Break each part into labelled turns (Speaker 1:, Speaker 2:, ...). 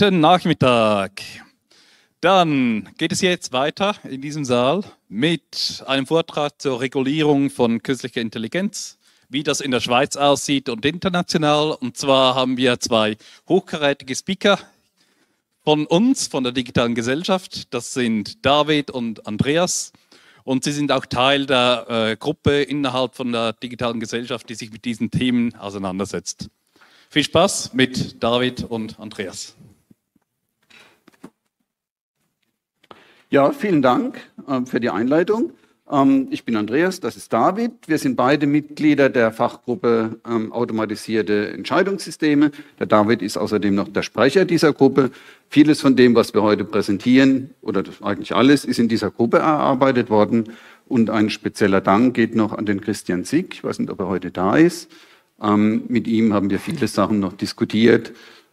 Speaker 1: Guten Nachmittag. Dann geht es jetzt weiter in diesem Saal mit einem Vortrag zur Regulierung von künstlicher Intelligenz, wie das in der Schweiz aussieht und international. Und zwar haben wir zwei hochkarätige Speaker von uns, von der digitalen Gesellschaft. Das sind David und Andreas. Und sie sind auch Teil der äh, Gruppe innerhalb von der digitalen Gesellschaft, die sich mit diesen Themen auseinandersetzt. Viel Spaß mit David und Andreas.
Speaker 2: Ja, vielen Dank äh, für die Einleitung. Ähm, ich bin Andreas, das ist David. Wir sind beide Mitglieder der Fachgruppe ähm, Automatisierte Entscheidungssysteme. Der David ist außerdem noch der Sprecher dieser Gruppe. Vieles von dem, was wir heute präsentieren, oder eigentlich alles, ist in dieser Gruppe erarbeitet worden. Und ein spezieller Dank geht noch an den Christian Sick. Ich weiß nicht, ob er heute da ist. Ähm, mit ihm haben wir viele Sachen noch diskutiert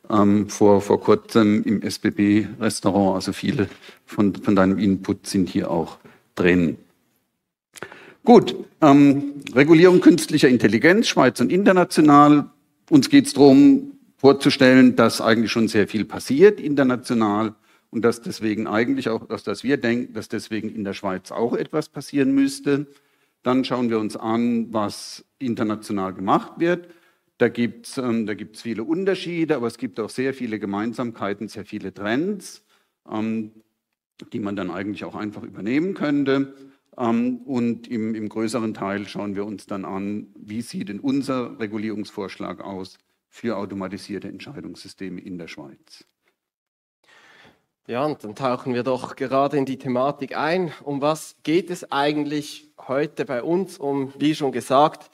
Speaker 2: ähm, vor, vor kurzem im SBB-Restaurant. Also viele von, von deinem Input sind hier auch drin. Gut, ähm, Regulierung künstlicher Intelligenz, Schweiz und international. Uns geht es darum, vorzustellen, dass eigentlich schon sehr viel passiert international und dass deswegen eigentlich auch, dass, dass wir denken, dass deswegen in der Schweiz auch etwas passieren müsste. Dann schauen wir uns an, was international gemacht wird. Da gibt es ähm, viele Unterschiede, aber es gibt auch sehr viele Gemeinsamkeiten, sehr viele Trends, ähm, die man dann eigentlich auch einfach übernehmen könnte. Ähm, und im, im größeren Teil schauen wir uns dann an, wie sieht denn unser Regulierungsvorschlag aus für automatisierte Entscheidungssysteme in der Schweiz.
Speaker 3: Ja, und dann tauchen wir doch gerade in die Thematik ein. Um was geht es eigentlich heute bei uns? Um, wie schon gesagt,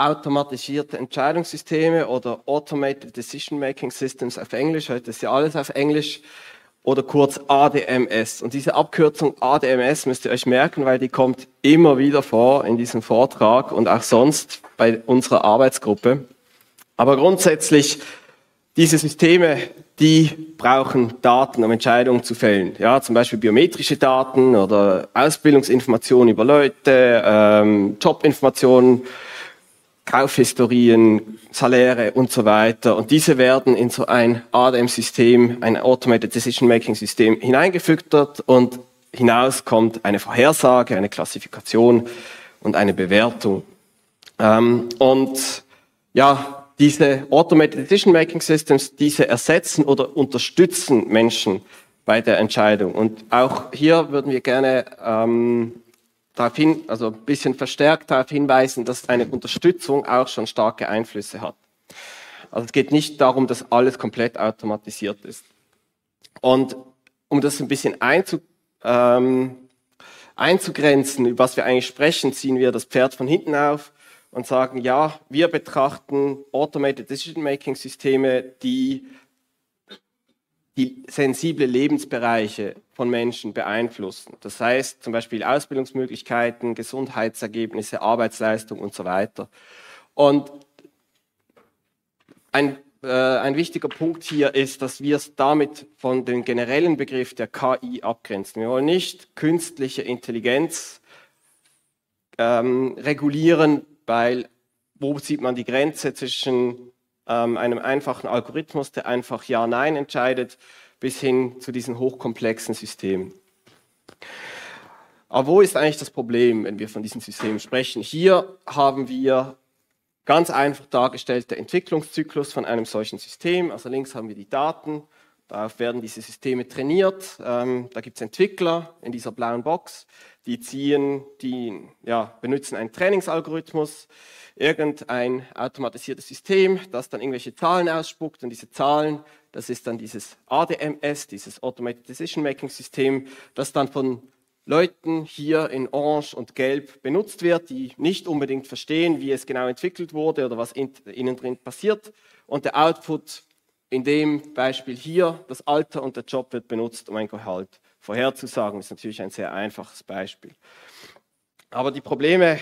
Speaker 3: automatisierte Entscheidungssysteme oder Automated Decision Making Systems auf Englisch. Heute ist ja alles auf Englisch. Oder kurz ADMS. Und diese Abkürzung ADMS müsst ihr euch merken, weil die kommt immer wieder vor in diesem Vortrag und auch sonst bei unserer Arbeitsgruppe. Aber grundsätzlich, diese Systeme, die brauchen Daten, um Entscheidungen zu fällen. Ja, zum Beispiel biometrische Daten oder Ausbildungsinformationen über Leute, ähm, Jobinformationen, Kaufhistorien, Saläre und so weiter. Und diese werden in so ein ADM-System, ein Automated Decision-Making-System hineingefüttert und hinaus kommt eine Vorhersage, eine Klassifikation und eine Bewertung. Ähm, und ja, diese Automated Decision Making Systems, diese ersetzen oder unterstützen Menschen bei der Entscheidung. Und auch hier würden wir gerne ähm, darauf hin, also ein bisschen verstärkt darauf hinweisen, dass eine Unterstützung auch schon starke Einflüsse hat. Also es geht nicht darum, dass alles komplett automatisiert ist. Und um das ein bisschen einzu, ähm, einzugrenzen, über was wir eigentlich sprechen, ziehen wir das Pferd von hinten auf und sagen, ja, wir betrachten Automated Decision Making Systeme, die die sensible Lebensbereiche von Menschen beeinflussen. Das heißt zum Beispiel Ausbildungsmöglichkeiten, Gesundheitsergebnisse, Arbeitsleistung und so weiter. Und ein, äh, ein wichtiger Punkt hier ist, dass wir es damit von dem generellen Begriff der KI abgrenzen. Wir wollen nicht künstliche Intelligenz ähm, regulieren, weil wo sieht man die Grenze zwischen ähm, einem einfachen Algorithmus, der einfach Ja-Nein entscheidet, bis hin zu diesen hochkomplexen Systemen. Aber wo ist eigentlich das Problem, wenn wir von diesen Systemen sprechen? Hier haben wir ganz einfach dargestellt der Entwicklungszyklus von einem solchen System. Also links haben wir die Daten, darauf werden diese Systeme trainiert. Ähm, da gibt es Entwickler in dieser blauen Box, die ziehen, die ja, benutzen einen Trainingsalgorithmus, irgendein automatisiertes System, das dann irgendwelche Zahlen ausspuckt und diese Zahlen, das ist dann dieses ADMS, dieses Automated Decision Making System, das dann von Leuten hier in Orange und Gelb benutzt wird, die nicht unbedingt verstehen, wie es genau entwickelt wurde oder was in, innen drin passiert. Und der Output in dem Beispiel hier, das Alter und der Job wird benutzt, um ein Gehalt vorherzusagen. Das ist natürlich ein sehr einfaches Beispiel. Aber die Probleme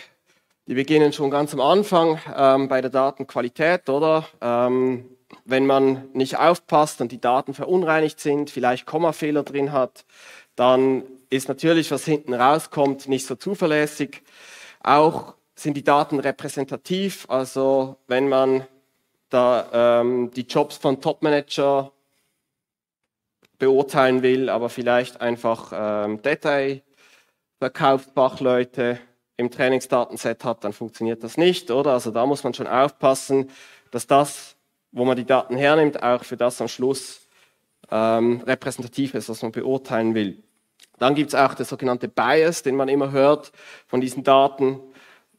Speaker 3: die beginnen schon ganz am Anfang ähm, bei der Datenqualität, oder? Ähm, wenn man nicht aufpasst und die Daten verunreinigt sind, vielleicht Kommafehler drin hat, dann ist natürlich, was hinten rauskommt, nicht so zuverlässig. Auch sind die Daten repräsentativ, also wenn man da ähm, die Jobs von Topmanager beurteilen will, aber vielleicht einfach ähm, Detailverkaufsfachleute im Trainingsdatenset hat, dann funktioniert das nicht, oder? Also da muss man schon aufpassen, dass das, wo man die Daten hernimmt, auch für das am Schluss ähm, repräsentativ ist, was man beurteilen will. Dann gibt es auch der sogenannte Bias, den man immer hört von diesen Daten.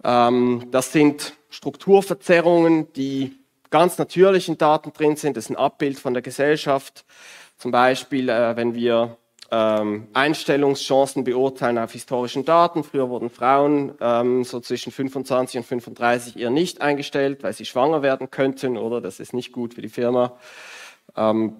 Speaker 3: Ähm, das sind Strukturverzerrungen, die ganz natürlichen Daten drin sind. Das ist ein Abbild von der Gesellschaft. Zum Beispiel, äh, wenn wir ähm, Einstellungschancen beurteilen auf historischen Daten. Früher wurden Frauen ähm, so zwischen 25 und 35 eher nicht eingestellt, weil sie schwanger werden könnten oder das ist nicht gut für die Firma. Ähm,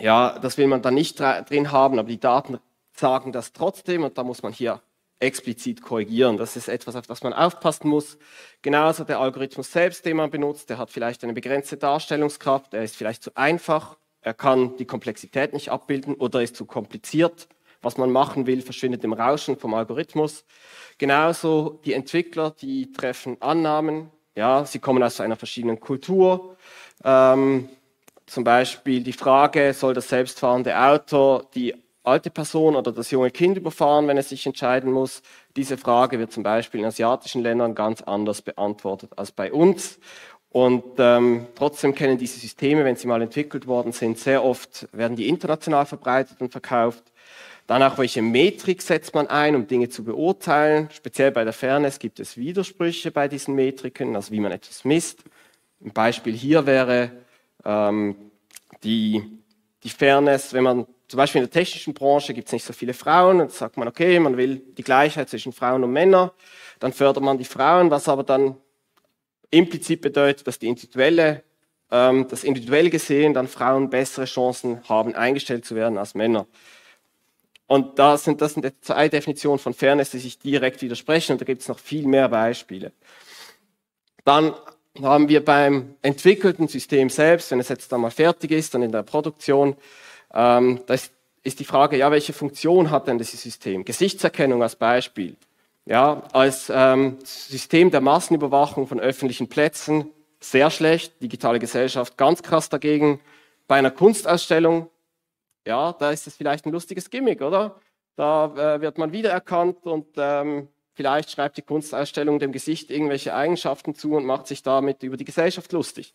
Speaker 3: ja, das will man dann nicht drin haben, aber die Daten sagen das trotzdem und da muss man hier explizit korrigieren. Das ist etwas, auf das man aufpassen muss. Genauso der Algorithmus selbst, den man benutzt, der hat vielleicht eine begrenzte Darstellungskraft, er ist vielleicht zu einfach, er kann die Komplexität nicht abbilden oder ist zu kompliziert. Was man machen will, verschwindet im Rauschen vom Algorithmus. Genauso die Entwickler, die treffen Annahmen, ja, sie kommen aus einer verschiedenen Kultur. Ähm, zum Beispiel die Frage, soll das selbstfahrende Auto die alte Person oder das junge Kind überfahren, wenn es sich entscheiden muss. Diese Frage wird zum Beispiel in asiatischen Ländern ganz anders beantwortet als bei uns. Und ähm, trotzdem kennen diese Systeme, wenn sie mal entwickelt worden sind, sehr oft werden die international verbreitet und verkauft. Dann auch, welche Metrik setzt man ein, um Dinge zu beurteilen. Speziell bei der Fairness gibt es Widersprüche bei diesen Metriken, also wie man etwas misst. Ein Beispiel hier wäre ähm, die, die Fairness, wenn man zum Beispiel in der technischen Branche gibt es nicht so viele Frauen und sagt man, okay, man will die Gleichheit zwischen Frauen und Männern, dann fördert man die Frauen, was aber dann implizit bedeutet, dass die individuelle, ähm, das individuell gesehen dann Frauen bessere Chancen haben, eingestellt zu werden als Männer. Und da sind, das sind zwei Definitionen von Fairness, die sich direkt widersprechen und da gibt es noch viel mehr Beispiele. Dann haben wir beim entwickelten System selbst, wenn es jetzt einmal fertig ist, dann in der Produktion, ähm, da ist die Frage, ja, welche Funktion hat denn dieses System? Gesichtserkennung als Beispiel. Ja, als ähm, System der Massenüberwachung von öffentlichen Plätzen sehr schlecht, digitale Gesellschaft ganz krass dagegen. Bei einer Kunstausstellung, ja, da ist es vielleicht ein lustiges Gimmick, oder? Da äh, wird man wiedererkannt und ähm, vielleicht schreibt die Kunstausstellung dem Gesicht irgendwelche Eigenschaften zu und macht sich damit über die Gesellschaft lustig.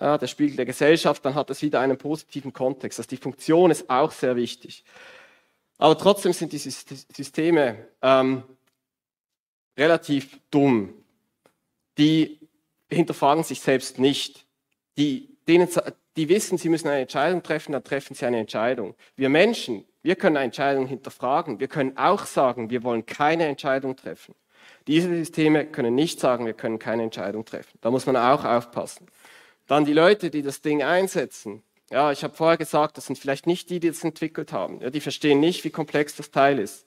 Speaker 3: Ja, der Spiegel der Gesellschaft, dann hat es wieder einen positiven Kontext. Also die Funktion ist auch sehr wichtig. Aber trotzdem sind diese Systeme ähm, relativ dumm. Die hinterfragen sich selbst nicht. Die, denen, die wissen, sie müssen eine Entscheidung treffen, dann treffen sie eine Entscheidung. Wir Menschen, wir können eine Entscheidung hinterfragen. Wir können auch sagen, wir wollen keine Entscheidung treffen. Diese Systeme können nicht sagen, wir können keine Entscheidung treffen. Da muss man auch aufpassen. Dann die Leute, die das Ding einsetzen. Ja, ich habe vorher gesagt, das sind vielleicht nicht die, die es entwickelt haben. Ja, die verstehen nicht, wie komplex das Teil ist.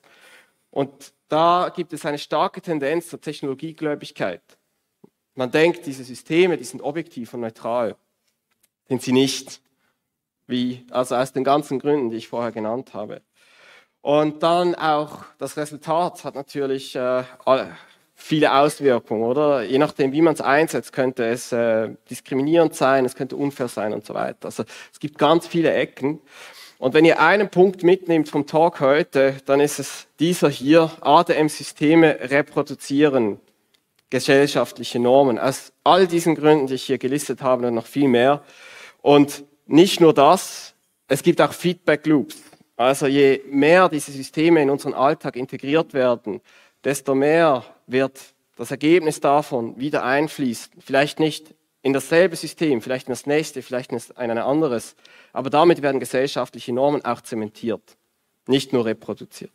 Speaker 3: Und da gibt es eine starke Tendenz zur Technologiegläubigkeit. Man denkt, diese Systeme, die sind objektiv und neutral. Sind sie nicht. Wie, also aus den ganzen Gründen, die ich vorher genannt habe. Und dann auch das Resultat hat natürlich äh, viele Auswirkungen, oder? Je nachdem, wie man es einsetzt, könnte es äh, diskriminierend sein, es könnte unfair sein und so weiter. Also es gibt ganz viele Ecken. Und wenn ihr einen Punkt mitnehmt vom Talk heute, dann ist es dieser hier, ADM-Systeme reproduzieren gesellschaftliche Normen. Aus all diesen Gründen, die ich hier gelistet habe und noch viel mehr. Und nicht nur das, es gibt auch Feedback Loops. Also je mehr diese Systeme in unseren Alltag integriert werden, desto mehr wird das Ergebnis davon wieder einfließen. Vielleicht nicht in dasselbe System, vielleicht in das nächste, vielleicht in ein anderes. Aber damit werden gesellschaftliche Normen auch zementiert, nicht nur reproduziert.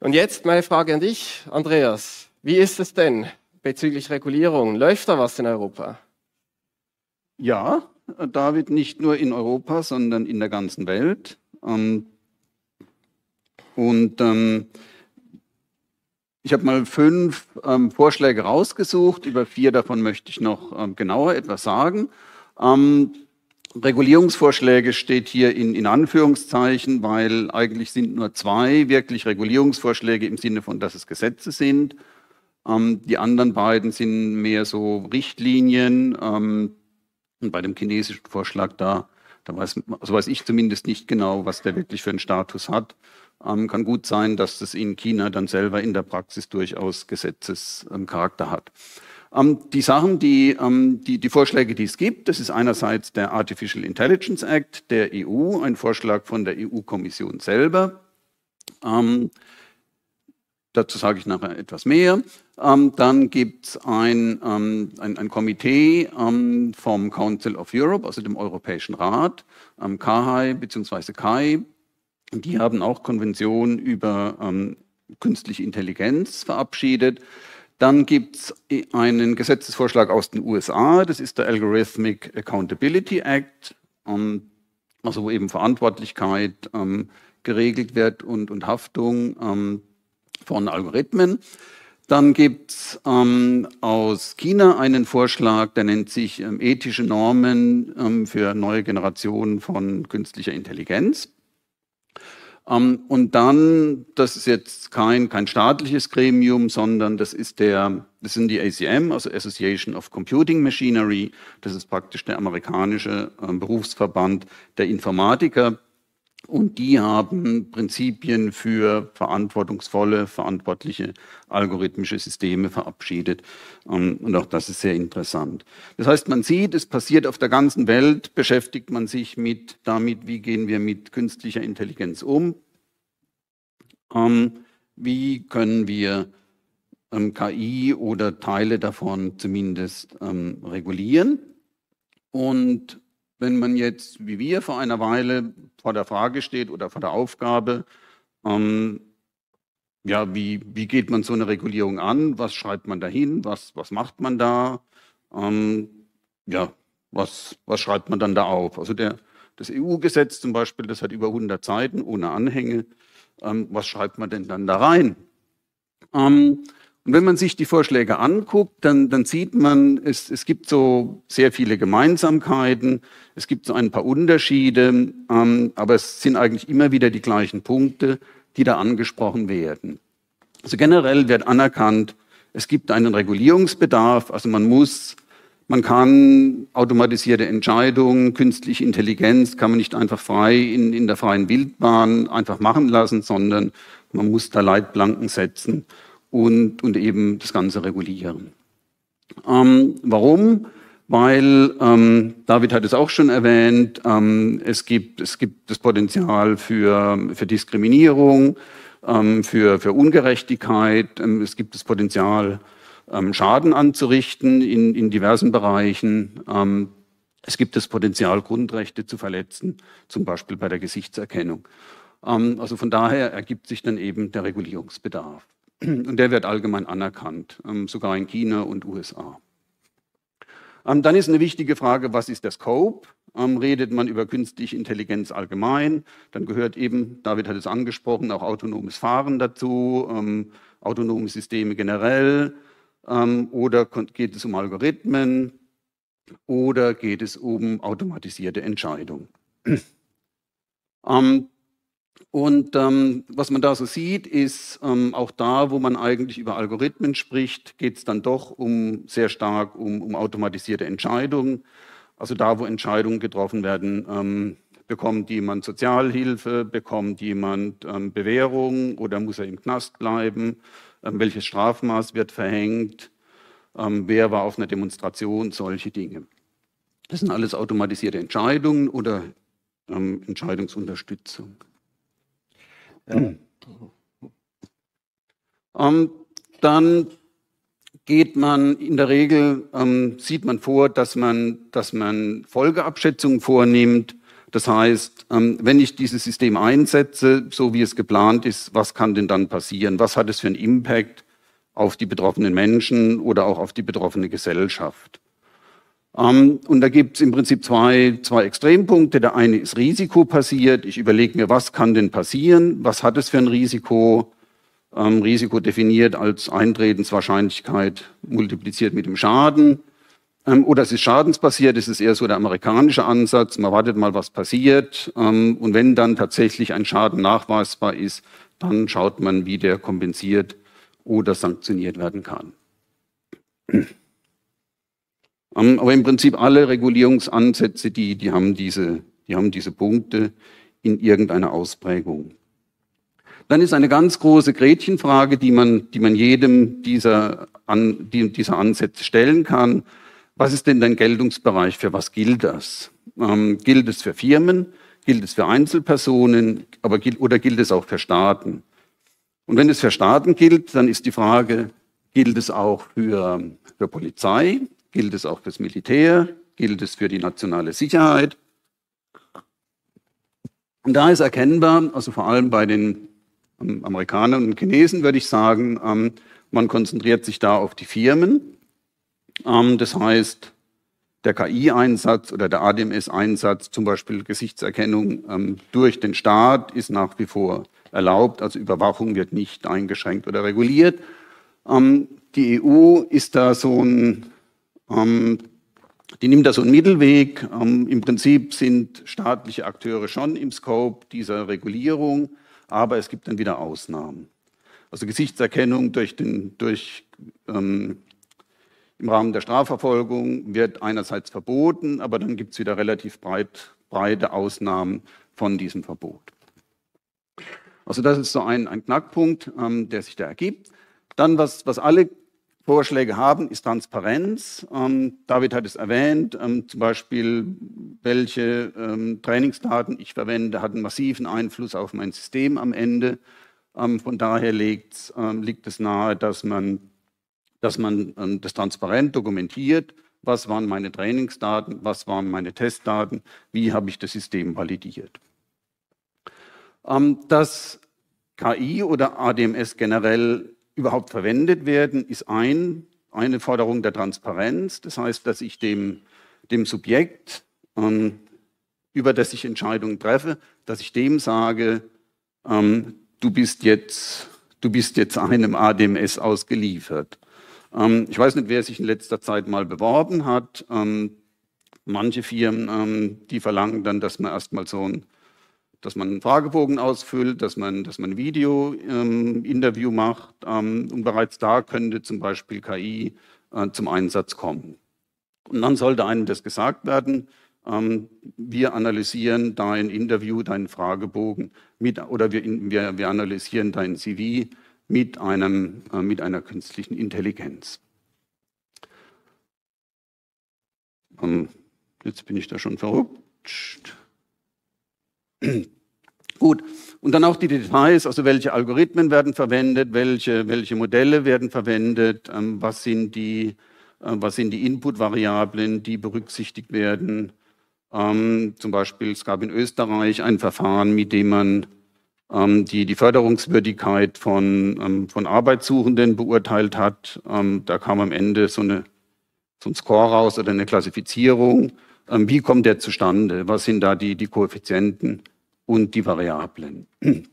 Speaker 3: Und jetzt meine Frage an dich, Andreas. Wie ist es denn bezüglich Regulierung? Läuft da was in Europa?
Speaker 2: Ja, David, nicht nur in Europa, sondern in der ganzen Welt. Ähm, und ähm, ich habe mal fünf ähm, Vorschläge rausgesucht. Über vier davon möchte ich noch ähm, genauer etwas sagen. Ähm, Regulierungsvorschläge steht hier in, in, Anführungszeichen, weil eigentlich sind nur zwei wirklich Regulierungsvorschläge im Sinne von, dass es Gesetze sind. Ähm, die anderen beiden sind mehr so Richtlinien. Ähm, und bei dem chinesischen Vorschlag da Da weiß, also weiß ich zumindest nicht genau, was der wirklich für einen Status hat. Ähm, kann gut sein, dass das in China dann selber in der Praxis durchaus Gesetzescharakter hat. Ähm, die Sachen, die, ähm, die, die Vorschläge, die es gibt, das ist einerseits der Artificial Intelligence Act der EU, ein Vorschlag von der EU-Kommission selber. Ähm, dazu sage ich nachher etwas mehr. Ähm, dann gibt es ein, ähm, ein, ein, Komitee ähm, vom Council of Europe, also dem Europäischen Rat, ähm, KAI bzw. KAI. Die haben auch Konventionen über künstliche Intelligenz verabschiedet. Dann gibt es einen Gesetzesvorschlag aus den USA, das ist der Algorithmic Accountability Act, also wo eben Verantwortlichkeit geregelt wird und, und Haftung von Algorithmen. Dann gibt es ähm, aus China einen Vorschlag, der nennt sich ähm, ethische Normen ähm, für neue Generationen von künstlicher Intelligenz. Ähm, und dann, das ist jetzt kein, kein staatliches Gremium, sondern das ist der, das sind die ACM, also Association of Computing Machinery. Das ist praktisch der amerikanische äh, Berufsverband der Informatiker. Und die haben Prinzipien für verantwortungsvolle, verantwortliche algorithmische Systeme verabschiedet. Ähm, und auch das ist sehr interessant. Das heißt, man sieht, es passiert auf der ganzen Welt, beschäftigt man sich mit damit, wie gehen wir mit künstlicher Intelligenz um. Ähm, wie können wir ähm, KI oder Teile davon zumindest regulieren. Und wenn man jetzt, wie wir vor einer Weile, vor der Frage steht oder vor der Aufgabe, ähm, ja, wie, wie geht man so eine Regulierung an? Was schreibt man dahin? Was, was macht man da? Ähm, ja, was, was schreibt man dann da auf? Also der, das EU-Gesetz zum Beispiel, das hat über 100 Seiten ohne Anhänge. Ähm, was schreibt man denn dann da rein? Ähm, und wenn man sich die Vorschläge anguckt, dann, dann sieht man, es, es gibt so sehr viele Gemeinsamkeiten, es gibt so ein paar Unterschiede, ähm, aber es sind eigentlich immer wieder die gleichen Punkte, die da angesprochen werden. Also generell wird anerkannt, es gibt einen Regulierungsbedarf, also man muss, man kann automatisierte Entscheidungen, künstliche Intelligenz kann man nicht einfach frei in, in der freien Wildbahn einfach machen lassen, sondern man muss da Leitplanken setzen und, und eben das Ganze regulieren. Ähm, warum? Weil, ähm, David hat es auch schon erwähnt, ähm, es, gibt, es gibt das Potenzial für, für Diskriminierung, ähm, für, für Ungerechtigkeit, ähm, es gibt das Potenzial, ähm, Schaden anzurichten in, in diversen Bereichen. es gibt das Potenzial, Grundrechte zu verletzen, zum Beispiel bei der Gesichtserkennung. also von daher ergibt sich dann eben der Regulierungsbedarf. Und der wird allgemein anerkannt, ähm, sogar in China und USA. Ähm, dann ist eine wichtige Frage, was ist der Scope? Ähm, redet man über künstliche Intelligenz allgemein, dann gehört eben, David hat es angesprochen, auch autonomes Fahren dazu, autonome Systeme generell, oder geht es um Algorithmen, oder geht es um automatisierte Entscheidungen. Und ähm, was man da so sieht, ist ähm, auch da, wo man eigentlich über Algorithmen spricht, geht es dann doch um sehr stark um, um, automatisierte Entscheidungen. Also da, wo Entscheidungen getroffen werden, ähm, bekommt jemand Sozialhilfe, bekommt jemand ähm, Bewährung oder muss er im Knast bleiben, ähm, welches Strafmaß wird verhängt, ähm, wer war auf einer Demonstration, solche Dinge. Das sind alles automatisierte Entscheidungen oder Entscheidungsunterstützung. Ähm, dann geht man in der Regel, ähm, sieht man vor, dass man, dass man Folgeabschätzungen vornimmt. Das heißt, ähm, wenn ich dieses System einsetze, so wie es geplant ist, was kann denn dann passieren? Was hat es für einen Impact auf die betroffenen Menschen oder auch auf die betroffene Gesellschaft? Ähm, und da gibt es im Prinzip zwei, zwei Extrempunkte. Der eine ist Risiko passiert. Ich überlege mir, was kann denn passieren? Was hat es für ein Risiko? Ähm, Risiko definiert als Eintretenswahrscheinlichkeit multipliziert mit dem Schaden. Ähm, oder es ist schadensbasiert, es ist eher so der amerikanische Ansatz. Man wartet mal, was passiert. Ähm, und wenn dann tatsächlich ein Schaden nachweisbar ist, dann schaut man, wie der kompensiert oder sanktioniert werden kann. Aber im Prinzip alle Regulierungsansätze, die, die haben diese, Die haben diese Punkte in irgendeiner Ausprägung. Dann ist eine ganz große Gretchenfrage, die man, die man jedem dieser, an, dieser Ansätze stellen kann. Was ist denn dein Geltungsbereich? Für was gilt das? Ähm, gilt es für Firmen? Gilt es für Einzelpersonen? Aber gilt, oder gilt es auch für Staaten? Und wenn es für Staaten gilt, dann ist die Frage, gilt es auch für, für Polizei? Gilt es auch fürs Militär? Gilt es für die nationale Sicherheit? Und da ist erkennbar, also vor allem bei den ähm, Amerikanern und Chinesen würde ich sagen, ähm, man konzentriert sich da auf die Firmen. Ähm, das heißt, der KI-Einsatz oder der ADMS-Einsatz, zum Beispiel Gesichtserkennung durch den Staat, ist nach wie vor erlaubt. Also Überwachung wird nicht eingeschränkt oder reguliert. die EU ist da so ein, die nimmt da so einen Mittelweg. Im Prinzip sind staatliche Akteure schon im Scope dieser Regulierung aber es gibt dann wieder Ausnahmen. Also Gesichtserkennung durch den, durch, ähm, im Rahmen der Strafverfolgung wird einerseits verboten, aber dann gibt es wieder relativ breit, breite Ausnahmen von diesem Verbot. Also das ist so ein, ein Knackpunkt, ähm, der sich da ergibt. Dann, was, was alle Vorschläge haben, ist Transparenz. Ähm, David hat es erwähnt, ähm, zum Beispiel, welche ähm, Trainingsdaten ich verwende, hat einen massiven Einfluss auf mein System am Ende. Ähm, von daher liegt, ähm, liegt es nahe, dass man, dass man ähm, das transparent dokumentiert. Was waren meine Trainingsdaten? Was waren meine Testdaten? Wie habe ich das System validiert? dass KI oder ADMS generell überhaupt verwendet werden, ist ein, eine Forderung der Transparenz. Das heißt, dass ich dem, dem Subjekt, ähm, über das ich Entscheidungen treffe, dass ich dem sage, ähm, du, bist jetzt, du bist jetzt einem ADMS ausgeliefert. Ähm, ich weiß nicht, wer sich in letzter Zeit mal beworben hat. Ähm, manche Firmen, ähm, die verlangen dann, dass man erstmal so ein dass man einen Fragebogen ausfüllt, dass man, dass man ein Video-Interview ähm, macht. Ähm, und bereits da könnte zum Beispiel KI äh, zum Einsatz kommen. Und dann sollte einem das gesagt werden, ähm, wir analysieren dein Interview, deinen Fragebogen mit, oder wir, wir, wir analysieren dein CV mit, einem, äh, mit einer künstlichen Intelligenz. Ähm, jetzt bin ich da schon verrückt. Gut, und dann auch die Details, also welche Algorithmen werden verwendet, welche, welche Modelle werden verwendet, ähm, was sind die, äh, die Input-Variablen, die berücksichtigt werden. Ähm, zum Beispiel, es gab in Österreich ein Verfahren, mit dem man ähm, die, die Förderungswürdigkeit von, ähm, von Arbeitssuchenden beurteilt hat. Ähm, da kam am Ende so, eine, so ein Score raus oder eine Klassifizierung. Ähm, wie kommt der zustande? Was sind da die, die Koeffizienten? und die Variablen.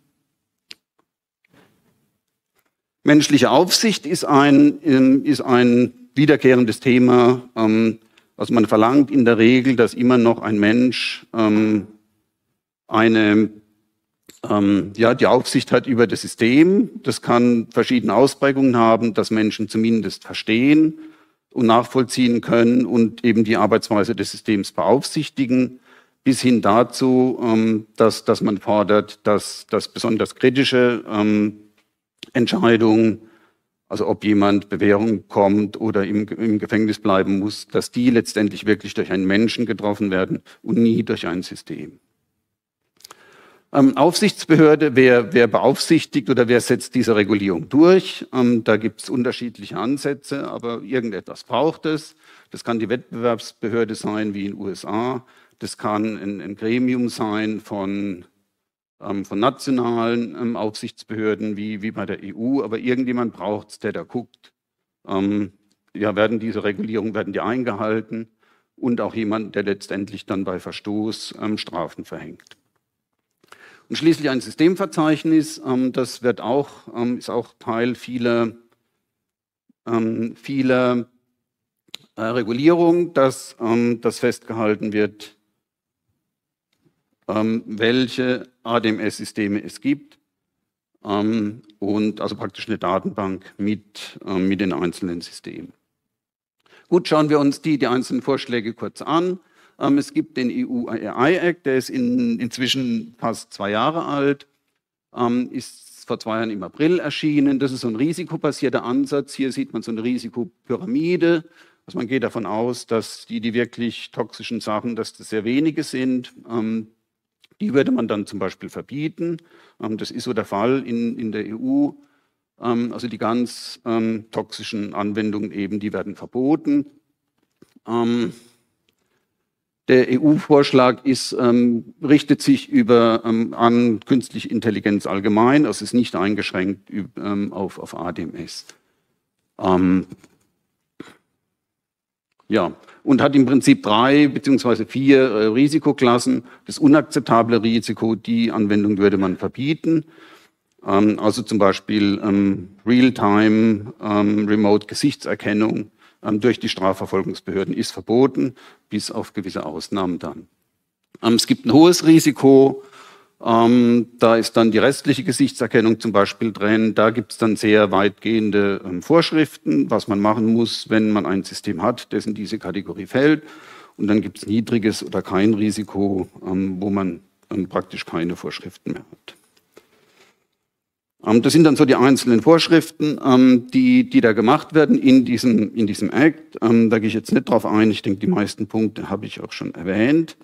Speaker 2: Menschliche Aufsicht ist ein, ähm, ist ein wiederkehrendes Thema. Ähm, also man verlangt in der Regel, dass immer noch ein Mensch eine, ja, die Aufsicht hat über das System. Das kann verschiedene Ausprägungen haben, dass Menschen zumindest verstehen und nachvollziehen können und eben die Arbeitsweise des Systems beaufsichtigen bis hin dazu, ähm, dass, dass man fordert, dass, dass besonders kritische ähm, Entscheidungen, also ob jemand Bewährung kommt oder im, im Gefängnis bleiben muss, dass die letztendlich wirklich durch einen Menschen getroffen werden und nie durch ein System. Ähm, Aufsichtsbehörde, wer, wer beaufsichtigt oder wer setzt diese Regulierung durch? Ähm, da gibt es unterschiedliche Ansätze, aber irgendetwas braucht es. Das kann die Wettbewerbsbehörde sein, wie in den USA. Das kann ein, ein Gremium sein von, ähm, von nationalen ähm, Aufsichtsbehörden wie, wie bei der EU, aber irgendjemand braucht es, der da guckt. Ähm, ja, werden diese Regulierungen, werden die eingehalten? Und auch jemand, der letztendlich dann bei Verstoß ähm, Strafen verhängt. Und schließlich ein Systemverzeichnis, ähm, das wird auch, ähm, ist auch Teil vieler, vieler äh, Regulierung, dass das festgehalten wird, ähm, welche ADMS-Systeme es gibt ähm, und also praktisch eine Datenbank mit, ähm, mit den einzelnen Systemen. Gut, schauen wir uns die, die einzelnen Vorschläge kurz an. Ähm, es gibt den EU AI Act, der ist in, inzwischen fast zwei Jahre alt, ähm, ist vor zwei Jahren im April erschienen. Das ist so ein risikobasierter Ansatz. Hier sieht man so eine Risikopyramide. Also man geht davon aus, dass die, die wirklich toxischen Sachen, dass das sehr wenige sind. Ähm, die würde man dann zum Beispiel verbieten. Das ist so der Fall in, in der EU. Also die ganz toxischen Anwendungen eben, die werden verboten. Der EU-Vorschlag ähm, richtet sich über, ähm, an künstliche Intelligenz allgemein, also ist nicht eingeschränkt ähm, auf, auf ADMS. Ähm, ja, und hat im Prinzip drei beziehungsweise vier äh, Risikoklassen. Das unakzeptable Risiko, die Anwendung würde man verbieten. Ähm, also zum Beispiel ähm, Real-Time, Remote Gesichtserkennung ähm, durch die Strafverfolgungsbehörden ist verboten, bis auf gewisse Ausnahmen dann. Ähm, es gibt ein hohes Risiko, ähm, da ist dann die restliche Gesichtserkennung zum Beispiel drin. Da gibt es dann sehr weitgehende Vorschriften, was man machen muss, wenn man ein System hat, das in diese Kategorie fällt. Und dann gibt es niedriges oder kein Risiko, wo man praktisch keine Vorschriften mehr hat. Ähm, das sind dann so die einzelnen Vorschriften, ähm, die, die da gemacht werden in diesem, in diesem Act. Ähm, da gehe ich jetzt nicht drauf ein. Ich denke, die meisten Punkte habe ich auch schon erwähnt.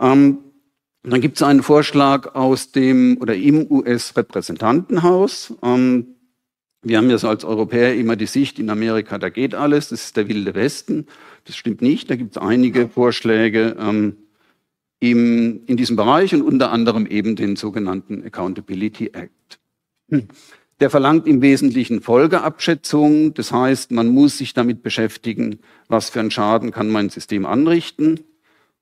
Speaker 2: dann gibt es einen Vorschlag aus dem oder im US-Repräsentantenhaus. wir haben ja so als Europäer immer die Sicht, in Amerika, da geht alles, das ist der wilde Westen. Das stimmt nicht. Da gibt es einige Vorschläge in diesem Bereich und unter anderem eben den sogenannten Accountability Act. Der verlangt im Wesentlichen Folgeabschätzungen. Das heißt, man muss sich damit beschäftigen, was für einen Schaden kann mein System anrichten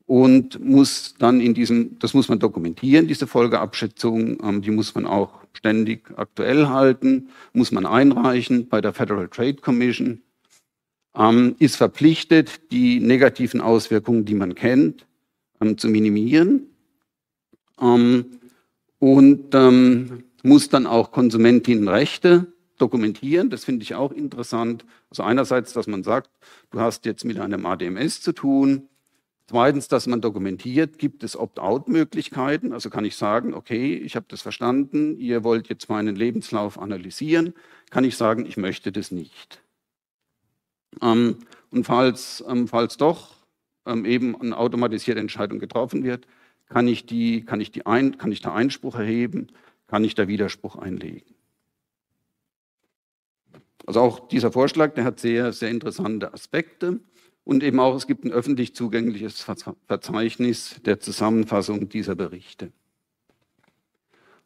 Speaker 2: und muss dann in diesem, das muss man dokumentieren, diese Folgeabschätzung, ähm, die muss man auch ständig aktuell halten, muss man einreichen bei der Federal Trade Commission, ähm, ist verpflichtet, die negativen Auswirkungen, die man kennt, ähm, zu minimieren. Und muss dann auch Konsumentinnenrechte dokumentieren. Das finde ich auch interessant. Also einerseits, dass man sagt, du hast jetzt mit einem ADMS zu tun. Zweitens, dass man dokumentiert, gibt es Opt-out-Möglichkeiten. Also kann ich sagen, okay, ich habe das verstanden, ihr wollt jetzt meinen Lebenslauf analysieren. Kann ich sagen, ich möchte das nicht. Ähm, und falls, ähm, falls doch ähm, eben eine automatisierte Entscheidung getroffen wird, kann ich, die, kann, ich die ein, kann ich da Einspruch erheben kann ich da Widerspruch einlegen. Also auch dieser Vorschlag, der hat sehr, sehr interessante Aspekte. Und eben auch, es gibt ein öffentlich zugängliches Verzeichnis der Zusammenfassung dieser Berichte.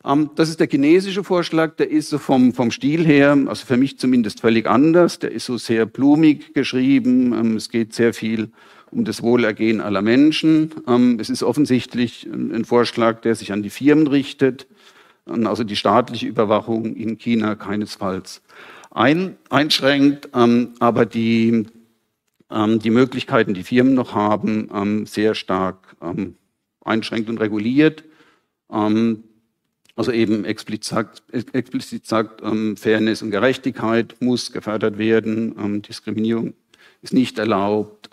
Speaker 2: Ähm, das ist der chinesische Vorschlag, der ist so vom, vom Stil her, also für mich zumindest völlig anders. Der ist so sehr blumig geschrieben. Ähm, es geht sehr viel um das Wohlergehen aller Menschen. Ähm, es ist offensichtlich ein Vorschlag, der sich an die Firmen richtet also die staatliche Überwachung in China keinesfalls ein, einschränkt, ähm, aber die, ähm, die Möglichkeiten, die Firmen noch haben, ähm, sehr stark ähm, einschränkt und reguliert. Ähm, also eben explizit sagt, explizit sagt ähm, Fairness und Gerechtigkeit muss gefördert werden, Diskriminierung ist nicht erlaubt,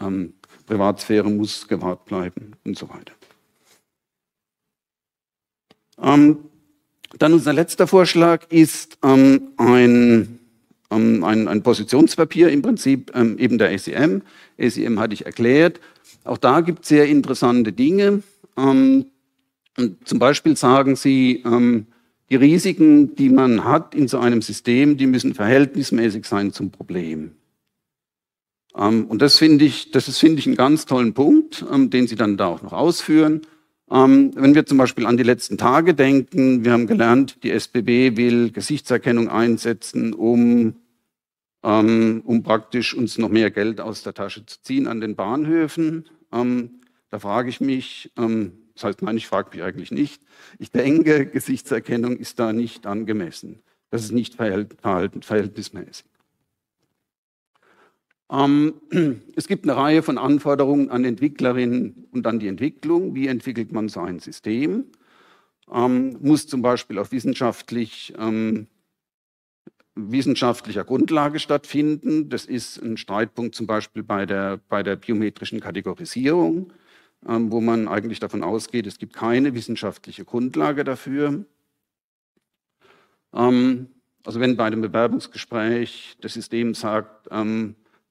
Speaker 2: Privatsphäre muss gewahrt bleiben und so weiter. Dann unser letzter Vorschlag ist ähm, ein, ähm, ein, ein, Positionspapier im Prinzip ähm, eben der ACM. ACM hatte ich erklärt. Auch da gibt es sehr interessante Dinge. Ähm, zum Beispiel sagen sie, ähm, die Risiken, die man hat in so einem System, die müssen verhältnismäßig sein zum Problem. Ähm, und das finde ich, das finde ich, einen ganz tollen Punkt, den Sie dann da auch noch ausführen. Ähm, wenn wir zum Beispiel an die letzten Tage denken, wir haben gelernt, die SBB will Gesichtserkennung einsetzen, um, ähm, um praktisch uns noch mehr Geld aus der Tasche zu ziehen an den Bahnhöfen. Ähm, da frage ich mich, ähm, das heißt, nein, ich frage mich eigentlich nicht. Ich denke, Gesichtserkennung ist da nicht angemessen. Das ist nicht verhältnismäßig. Ähm, es gibt eine Reihe von Anforderungen an Entwicklerinnen und an die Entwicklung. Wie entwickelt man so ein System? Ähm, muss zum Beispiel auf wissenschaftlich, ähm, wissenschaftlicher Grundlage stattfinden. Das ist ein Streitpunkt zum Beispiel bei der, bei der biometrischen Kategorisierung. wo man eigentlich davon ausgeht, es gibt keine wissenschaftliche Grundlage dafür. Also wenn bei einem Bewerbungsgespräch das System sagt,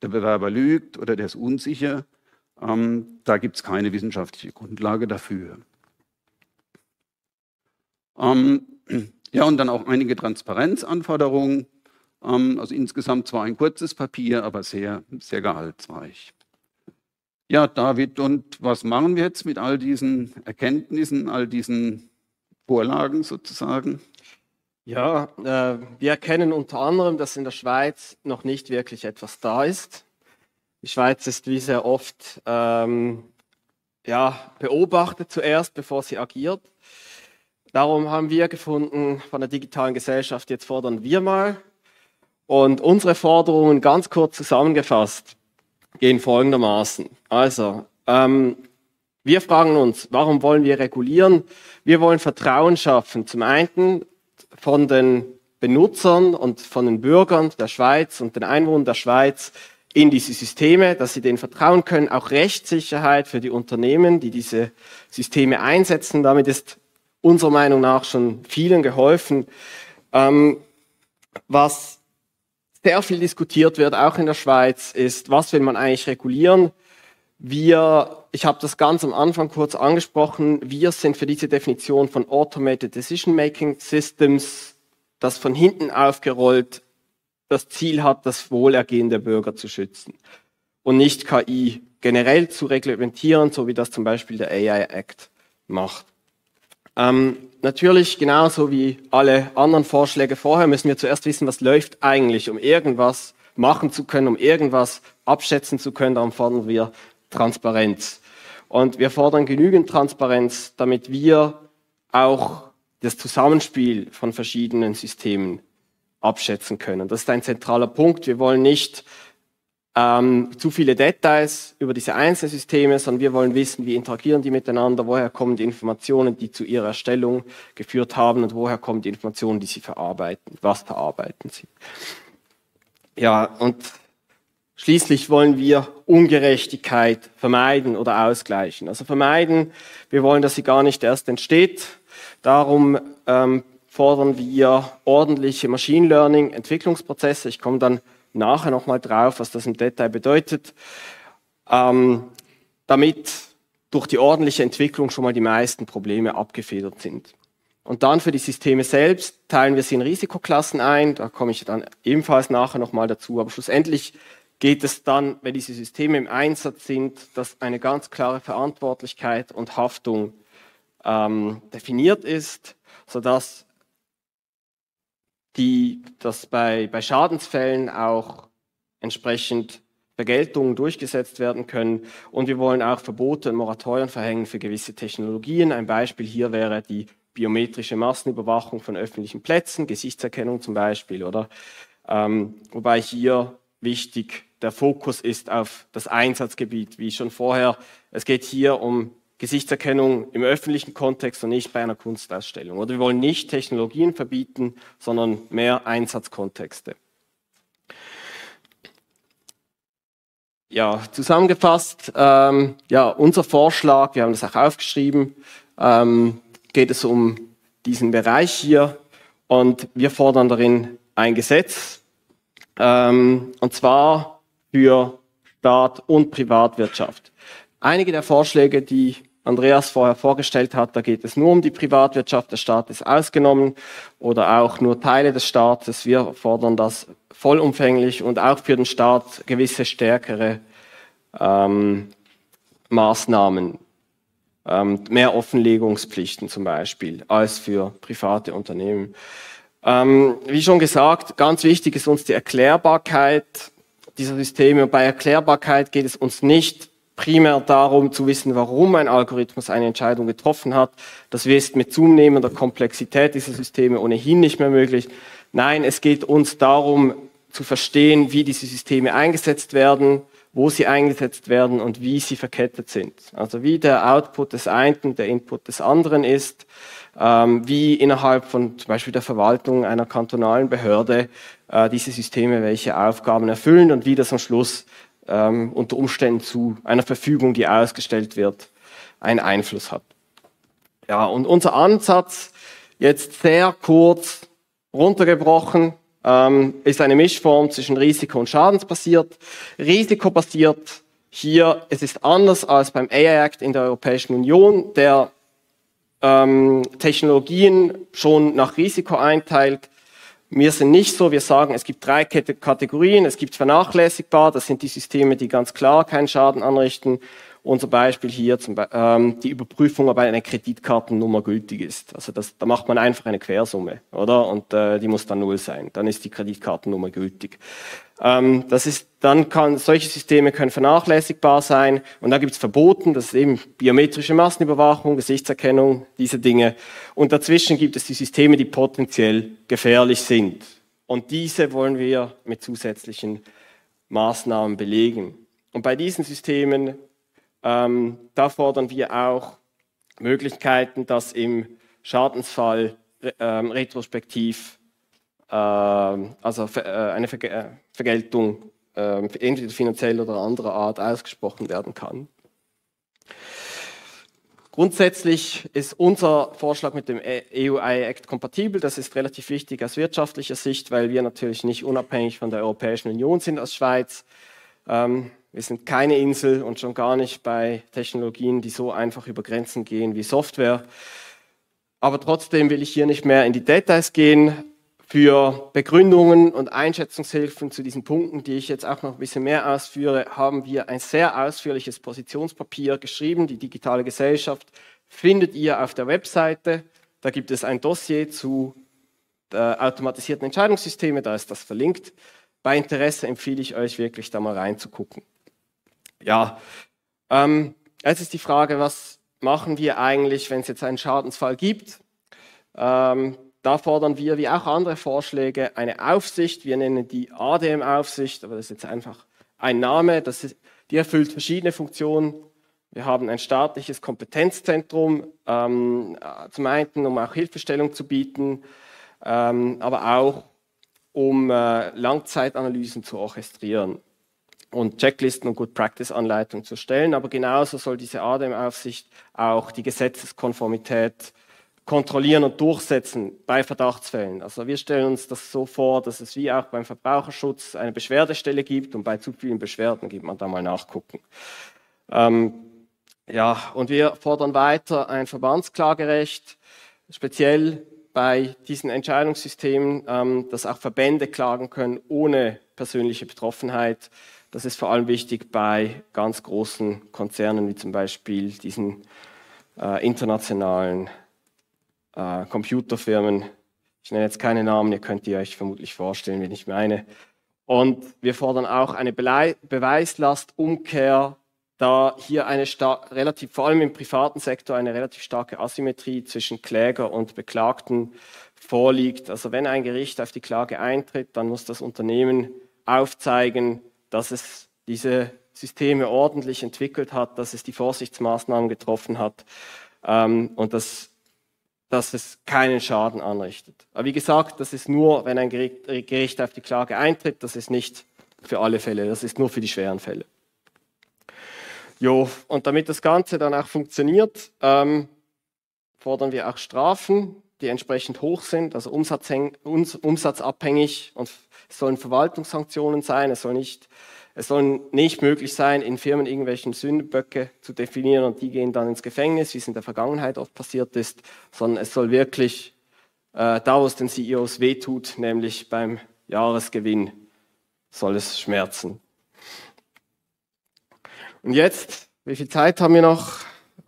Speaker 2: der Bewerber lügt oder der ist unsicher, ähm, da gibt es keine wissenschaftliche Grundlage dafür. Ähm, ja, und dann auch einige Transparenzanforderungen. Ähm, also insgesamt zwar ein kurzes Papier, aber sehr, sehr gehaltsreich. Ja, David, und was machen wir jetzt mit all diesen Erkenntnissen, all diesen Vorlagen sozusagen?
Speaker 3: Ja, äh, wir erkennen unter anderem, dass in der Schweiz noch nicht wirklich etwas da ist. Die Schweiz ist wie sehr oft ähm, ja, beobachtet zuerst, bevor sie agiert. Darum haben wir gefunden, von der digitalen Gesellschaft, jetzt fordern wir mal. Und unsere Forderungen ganz kurz zusammengefasst gehen folgendermaßen. Also, ähm, wir fragen uns, warum wollen wir regulieren? Wir wollen Vertrauen schaffen. Zum einen von den Benutzern und von den Bürgern der Schweiz und den Einwohnern der Schweiz in diese Systeme, dass sie denen vertrauen können, auch Rechtssicherheit für die Unternehmen, die diese Systeme einsetzen. Damit ist unserer Meinung nach schon vielen geholfen. Ähm, was sehr viel diskutiert wird, auch in der Schweiz, ist, was will man eigentlich regulieren? Wir, ich habe das ganz am Anfang kurz angesprochen, wir sind für diese Definition von Automated Decision Making Systems, das von hinten aufgerollt das Ziel hat, das Wohlergehen der Bürger zu schützen und nicht KI generell zu reglementieren, so wie das zum Beispiel der AI Act macht. Ähm, natürlich, genauso wie alle anderen Vorschläge vorher, müssen wir zuerst wissen, was läuft eigentlich, um irgendwas machen zu können, um irgendwas abschätzen zu können. Darum fordern wir Transparenz. Und wir fordern genügend Transparenz, damit wir auch das Zusammenspiel von verschiedenen Systemen abschätzen können. Das ist ein zentraler Punkt. Wir wollen nicht ähm, zu viele Details über diese einzelnen Systeme, sondern wir wollen wissen, wie interagieren die miteinander, woher kommen die Informationen, die zu ihrer Erstellung geführt haben und woher kommen die Informationen, die sie verarbeiten, was verarbeiten sie. Ja, und Schließlich wollen wir Ungerechtigkeit vermeiden oder ausgleichen. Also vermeiden, wir wollen, dass sie gar nicht erst entsteht. Darum ähm, fordern wir ordentliche Machine Learning Entwicklungsprozesse. Ich komme dann nachher nochmal drauf, was das im Detail bedeutet, ähm, damit durch die ordentliche Entwicklung schon mal die meisten Probleme abgefedert sind. Und dann für die Systeme selbst teilen wir sie in Risikoklassen ein. Da komme ich dann ebenfalls nachher nochmal dazu. Aber schlussendlich geht es dann, wenn diese Systeme im Einsatz sind, dass eine ganz klare Verantwortlichkeit und Haftung ähm, definiert ist, sodass die, dass bei, bei Schadensfällen auch entsprechend Vergeltungen durchgesetzt werden können. Und wir wollen auch Verbote und Moratorien verhängen für gewisse Technologien. Ein Beispiel hier wäre die biometrische Massenüberwachung von öffentlichen Plätzen, Gesichtserkennung zum Beispiel, oder? Ähm, wobei hier wichtig der Fokus ist auf das Einsatzgebiet, wie schon vorher. Es geht hier um Gesichtserkennung im öffentlichen Kontext und nicht bei einer Kunstausstellung. Oder wir wollen nicht Technologien verbieten, sondern mehr Einsatzkontexte. Ja, zusammengefasst, ähm, ja, unser Vorschlag, wir haben das auch aufgeschrieben, ähm, geht es um diesen Bereich hier und wir fordern darin ein Gesetz, ähm, und zwar für Staat und Privatwirtschaft. Einige der Vorschläge, die Andreas vorher vorgestellt hat, da geht es nur um die Privatwirtschaft, der Staat ist ausgenommen oder auch nur Teile des Staates. Wir fordern das vollumfänglich und auch für den Staat gewisse stärkere ähm, Maßnahmen, ähm, mehr Offenlegungspflichten zum Beispiel als für private Unternehmen. Ähm, wie schon gesagt, ganz wichtig ist uns die Erklärbarkeit dieser Systeme. Und bei Erklärbarkeit geht es uns nicht primär darum zu wissen, warum ein Algorithmus eine Entscheidung getroffen hat. Das ist mit zunehmender Komplexität dieser Systeme ohnehin nicht mehr möglich. Nein, es geht uns darum zu verstehen, wie diese Systeme eingesetzt werden, wo sie eingesetzt werden und wie sie verkettet sind. Also wie der Output des einen der Input des anderen ist, wie innerhalb von zum Beispiel der Verwaltung einer kantonalen Behörde äh, diese Systeme welche Aufgaben erfüllen und wie das am Schluss ähm, unter Umständen zu einer Verfügung, die ausgestellt wird, einen Einfluss hat. Ja, und unser Ansatz, jetzt sehr kurz runtergebrochen, ähm, ist eine Mischform zwischen Risiko- und Schadensbasiert. Risikobasiert hier, es ist anders als beim AI Act in der Europäischen Union, der ähm, Technologien schon nach Risiko einteilt. Wir sind nicht so, wir sagen, es gibt drei Kategorien, es gibt vernachlässigbar, das sind die Systeme, die ganz klar keinen Schaden anrichten unser Beispiel hier, zum ähm, die Überprüfung, ob eine Kreditkartennummer gültig ist. Also das, da macht man einfach eine Quersumme, oder? Und äh, die muss dann null sein. Dann ist die Kreditkartennummer gültig. Ähm, das ist, dann kann, solche Systeme können vernachlässigbar sein. Und da gibt es Verboten, das ist eben biometrische Massenüberwachung, Gesichtserkennung, diese Dinge. Und dazwischen gibt es die Systeme, die potenziell gefährlich sind. Und diese wollen wir mit zusätzlichen Maßnahmen belegen. Und bei diesen Systemen ähm, da fordern wir auch Möglichkeiten, dass im Schadensfall ähm, retrospektiv äh, also äh, eine äh, Vergeltung äh, entweder finanziell oder anderer Art ausgesprochen werden kann. Grundsätzlich ist unser Vorschlag mit dem EU-AI Act kompatibel. Das ist relativ wichtig aus wirtschaftlicher Sicht, weil wir natürlich nicht unabhängig von der Europäischen Union sind als Schweiz. Ähm, wir sind keine Insel und schon gar nicht bei Technologien, die so einfach über Grenzen gehen wie Software. Aber trotzdem will ich hier nicht mehr in die Details gehen. Für Begründungen und Einschätzungshilfen zu diesen Punkten, die ich jetzt auch noch ein bisschen mehr ausführe, haben wir ein sehr ausführliches Positionspapier geschrieben. Die digitale Gesellschaft findet ihr auf der Webseite. Da gibt es ein Dossier zu automatisierten Entscheidungssystemen, da ist das verlinkt. Bei Interesse empfehle ich euch wirklich da mal reinzugucken. Ja, ähm, jetzt ist die Frage, was machen wir eigentlich, wenn es jetzt einen Schadensfall gibt? Ähm, da fordern wir, wie auch andere Vorschläge, eine Aufsicht. Wir nennen die ADM-Aufsicht, aber das ist jetzt einfach ein Name. Das ist, die erfüllt verschiedene Funktionen. Wir haben ein staatliches Kompetenzzentrum, ähm, zum einen, um auch Hilfestellung zu bieten, ähm, aber auch um äh, Langzeitanalysen zu orchestrieren und Checklisten und Good Practice Anleitungen zu stellen. Aber genauso soll diese ADEM-Aufsicht auch die Gesetzeskonformität kontrollieren und durchsetzen bei Verdachtsfällen. Also wir stellen uns das so vor, dass es wie auch beim Verbraucherschutz eine Beschwerdestelle gibt und bei zu vielen Beschwerden gibt man da mal nachgucken. Ähm, ja, und wir fordern weiter ein Verbandsklagerecht, speziell bei diesen Entscheidungssystemen, ähm, dass auch Verbände klagen können ohne persönliche Betroffenheit. Das ist vor allem wichtig bei ganz großen Konzernen wie zum Beispiel diesen äh, internationalen äh, Computerfirmen. Ich nenne jetzt keine Namen, ihr könnt ihr euch vermutlich vorstellen, wen ich meine. Und wir fordern auch eine Be Beweislastumkehr, da hier eine relativ, vor allem im privaten Sektor, eine relativ starke Asymmetrie zwischen Kläger und Beklagten vorliegt. Also wenn ein Gericht auf die Klage eintritt, dann muss das Unternehmen aufzeigen, dass es diese Systeme ordentlich entwickelt hat, dass es die Vorsichtsmaßnahmen getroffen hat ähm, und dass, dass es keinen Schaden anrichtet. Aber wie gesagt, das ist nur, wenn ein Gericht, Gericht auf die Klage eintritt, das ist nicht für alle Fälle, das ist nur für die schweren Fälle. Jo, und damit das Ganze dann auch funktioniert, ähm, fordern wir auch Strafen, die entsprechend hoch sind, also umsatzabhängig und es sollen Verwaltungssanktionen sein, es soll nicht, es soll nicht möglich sein, in Firmen irgendwelche Sündenböcke zu definieren und die gehen dann ins Gefängnis, wie es in der Vergangenheit oft passiert ist, sondern es soll wirklich äh, da, wo es den CEOs wehtut, nämlich beim Jahresgewinn, soll es schmerzen. Und jetzt, wie viel Zeit haben wir noch?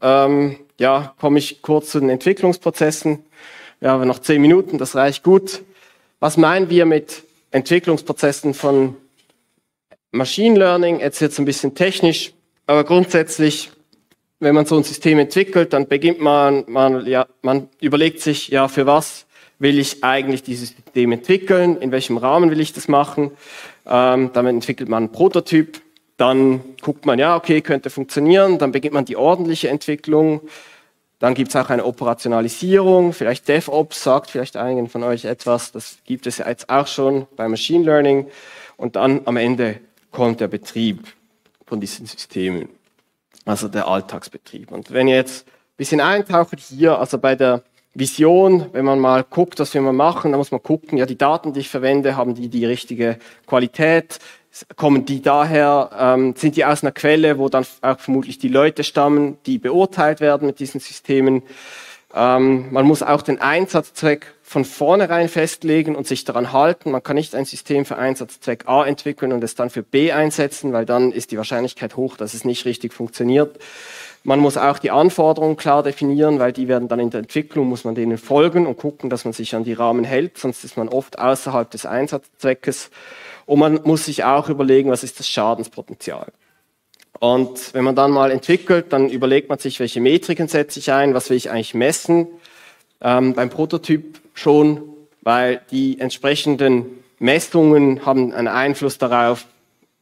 Speaker 3: Ähm, ja, komme ich kurz zu den Entwicklungsprozessen. Wir haben noch zehn Minuten, das reicht gut. Was meinen wir mit Entwicklungsprozessen von Machine Learning. Jetzt wird es ein bisschen technisch, aber grundsätzlich, wenn man so ein System entwickelt, dann beginnt man, man, ja, man überlegt sich, ja, für was will ich eigentlich dieses System entwickeln, in welchem Rahmen will ich das machen. Ähm, damit entwickelt man einen Prototyp, dann guckt man, ja, okay, könnte funktionieren, dann beginnt man die ordentliche Entwicklung. Dann gibt es auch eine Operationalisierung, vielleicht DevOps sagt vielleicht einigen von euch etwas, das gibt es jetzt auch schon bei Machine Learning. Und dann am Ende kommt der Betrieb von diesen Systemen. also der Alltagsbetrieb. Und wenn ihr jetzt ein bisschen eintaucht hier, also bei der Vision, wenn man mal guckt, was wir mal machen, dann muss man gucken, ja, die Daten, die ich verwende, haben die die richtige Qualität? Kommen die daher, ähm, sind die aus einer Quelle, wo dann auch vermutlich die Leute stammen, die beurteilt werden mit diesen Systemen? Ähm, man muss auch den Einsatzzweck von vornherein festlegen und sich daran halten. Man kann nicht ein System für Einsatzzweck A entwickeln und es dann für B einsetzen, weil dann ist die Wahrscheinlichkeit hoch, dass es nicht richtig funktioniert. Man muss auch die Anforderungen klar definieren, weil die werden dann in der Entwicklung, muss man denen folgen und gucken, dass man sich an die Rahmen hält, sonst ist man oft außerhalb des Einsatzzweckes. Und man muss sich auch überlegen, was ist das Schadenspotenzial. Und wenn man dann mal entwickelt, dann überlegt man sich, welche Metriken setze ich ein, was will ich eigentlich messen. Ähm, beim Prototyp schon, weil die entsprechenden Messungen haben einen Einfluss darauf,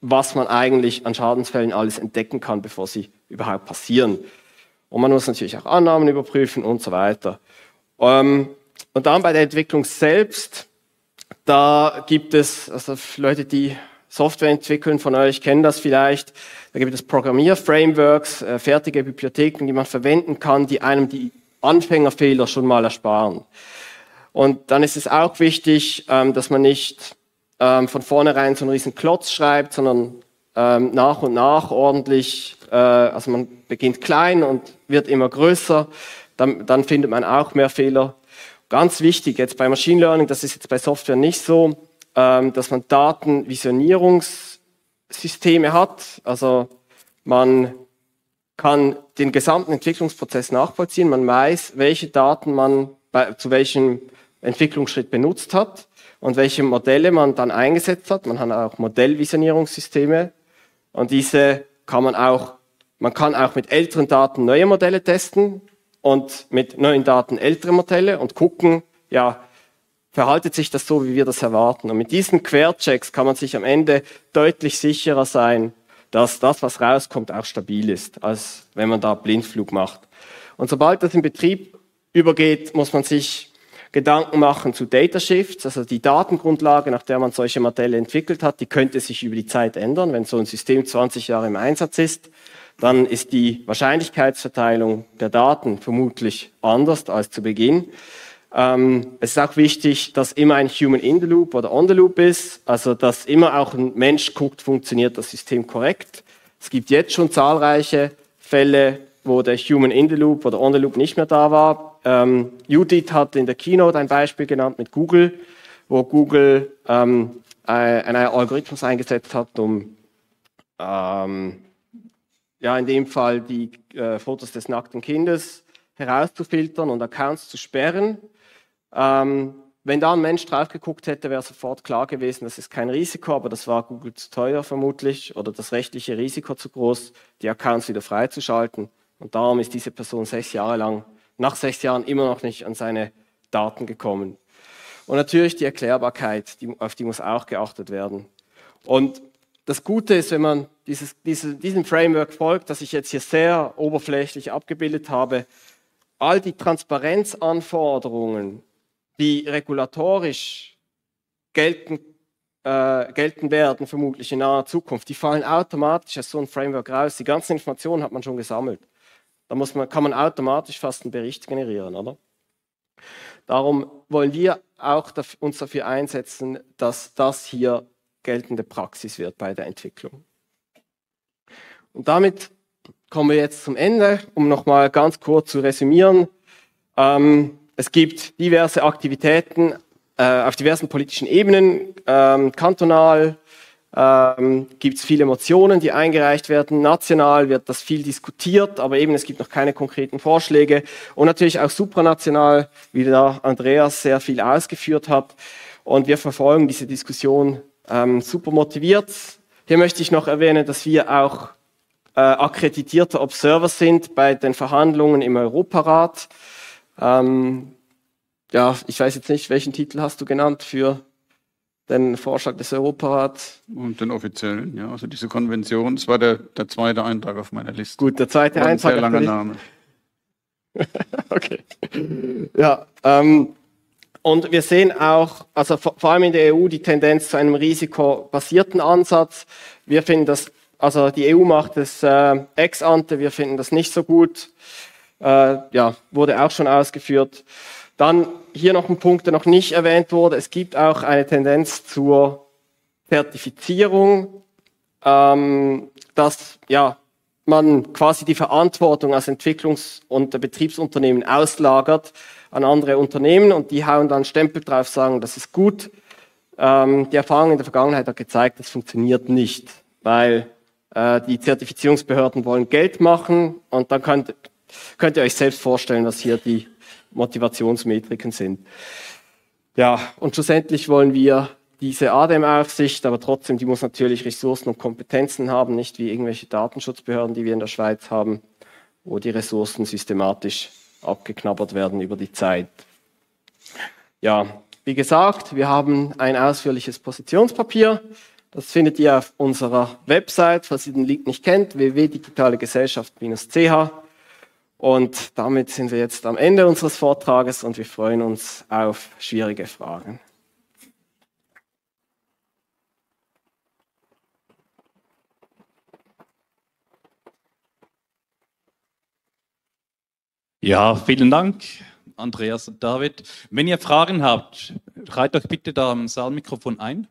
Speaker 3: was man eigentlich an Schadensfällen alles entdecken kann, bevor sie überhaupt passieren. Und man muss natürlich auch Annahmen überprüfen und so weiter. Ähm, und dann bei der Entwicklung selbst, da gibt es, also Leute, die Software entwickeln von euch kennen das vielleicht, da gibt es Programmierframeworks, äh, fertige Bibliotheken, die man verwenden kann, die einem die Anfängerfehler schon mal ersparen. Und dann ist es auch wichtig, ähm, dass man nicht ähm, von vornherein so einen riesen Klotz schreibt, sondern ähm, nach und nach ordentlich, äh, also man beginnt klein und wird immer größer, dann, dann findet man auch mehr Fehler. Ganz wichtig jetzt bei Machine Learning, das ist jetzt bei Software nicht so, dass man Datenvisionierungssysteme hat. Also man kann den gesamten Entwicklungsprozess nachvollziehen. Man weiß, welche Daten man bei, zu welchem Entwicklungsschritt benutzt hat und welche Modelle man dann eingesetzt hat. Man hat auch Modellvisionierungssysteme und diese kann man auch, man kann auch mit älteren Daten neue Modelle testen und mit neuen Daten ältere Modelle und gucken, ja, verhaltet sich das so, wie wir das erwarten. Und mit diesen Querchecks kann man sich am Ende deutlich sicherer sein, dass das, was rauskommt, auch stabil ist, als wenn man da Blindflug macht. Und sobald das in Betrieb übergeht, muss man sich Gedanken machen zu Data Shifts, also die Datengrundlage, nach der man solche Modelle entwickelt hat, die könnte sich über die Zeit ändern. Wenn so ein System 20 Jahre im Einsatz ist, dann ist die Wahrscheinlichkeitsverteilung der Daten vermutlich anders als zu Beginn. Ähm, es ist auch wichtig, dass immer ein Human in the Loop oder on the Loop ist, also dass immer auch ein Mensch guckt, funktioniert das System korrekt. Es gibt jetzt schon zahlreiche Fälle, wo der Human in the Loop oder on the Loop nicht mehr da war. Ähm, Judith hat in der Keynote ein Beispiel genannt mit Google, wo Google ähm, einen Algorithmus eingesetzt hat, um ähm, ja in dem Fall die äh, Fotos des nackten Kindes herauszufiltern und Accounts zu sperren. Ähm, wenn da ein Mensch drauf geguckt hätte, wäre sofort klar gewesen, das ist kein Risiko, aber das war Google zu teuer vermutlich oder das rechtliche Risiko zu groß, die Accounts wieder freizuschalten. Und darum ist diese Person sechs Jahre lang, nach sechs Jahren immer noch nicht an seine Daten gekommen. Und natürlich die Erklärbarkeit, die, auf die muss auch geachtet werden. Und das Gute ist, wenn man dieses, diese, diesem Framework folgt, das ich jetzt hier sehr oberflächlich abgebildet habe, all die Transparenzanforderungen, die regulatorisch gelten, äh, gelten werden, vermutlich in naher Zukunft, die fallen automatisch aus so einem Framework raus. Die ganzen Informationen hat man schon gesammelt. Da muss man, kann man automatisch fast einen Bericht generieren, oder? Darum wollen wir auch uns dafür einsetzen, dass das hier geltende Praxis wird bei der Entwicklung. Und damit kommen wir jetzt zum Ende, um nochmal ganz kurz zu resümieren. Ähm, es gibt diverse Aktivitäten äh, auf diversen politischen Ebenen, ähm, kantonal, ähm, gibt es viele Motionen, die eingereicht werden. National wird das viel diskutiert, aber eben es gibt noch keine konkreten Vorschläge. Und natürlich auch supranational, wie da Andreas sehr viel ausgeführt hat. Und wir verfolgen diese Diskussion ähm, super motiviert. Hier möchte ich noch erwähnen, dass wir auch äh, akkreditierte Observer sind bei den Verhandlungen im Europarat. Ähm, ja, ich weiß jetzt nicht, welchen Titel hast du genannt für den Vorschlag des Europarats.
Speaker 2: Und den offiziellen, ja, also diese Konvention. Das war der, der zweite Eintrag auf meiner Liste.
Speaker 3: Gut, der zweite
Speaker 2: war
Speaker 3: Eintrag.
Speaker 2: Ein sehr langer Name.
Speaker 3: okay. Ja, ähm, und wir sehen auch, also vor, allem in der EU, die Tendenz zu einem risikobasierten Ansatz. Wir finden das also die EU macht es äh, ex ante, wir finden das nicht so gut. Äh, ja, wurde auch schon ausgeführt. Dann hier noch ein Punkt, der noch nicht erwähnt wurde. Es gibt auch eine Tendenz zur Zertifizierung, ähm, dass ja, man quasi die Verantwortung als Entwicklungs- und Betriebsunternehmen auslagert an andere Unternehmen und die hauen dann Stempel drauf, sagen, das ist gut. Ähm, die Erfahrung in der Vergangenheit hat gezeigt, das funktioniert nicht, weil äh, die Zertifizierungsbehörden wollen Geld machen und dann könnt, könnt ihr euch selbst vorstellen, was hier die Motivationsmetriken sind. Ja, und schlussendlich wollen wir diese ADEM-Aufsicht, aber trotzdem, die muss natürlich Ressourcen und Kompetenzen haben, nicht wie irgendwelche Datenschutzbehörden, die wir in der Schweiz haben, wo die Ressourcen systematisch abgeknabbert werden über die Zeit. Ja, wie gesagt, wir haben ein ausführliches Positionspapier. Das findet ihr auf unserer Website, falls ihr den Link nicht kennt, www.digitalegesellschaft-ch. Und damit sind wir jetzt am Ende unseres Vortrages und wir freuen uns auf schwierige Fragen.
Speaker 1: Ja, vielen Dank, Andreas und David. Wenn ihr Fragen habt, reiht euch bitte da am Saalmikrofon ein,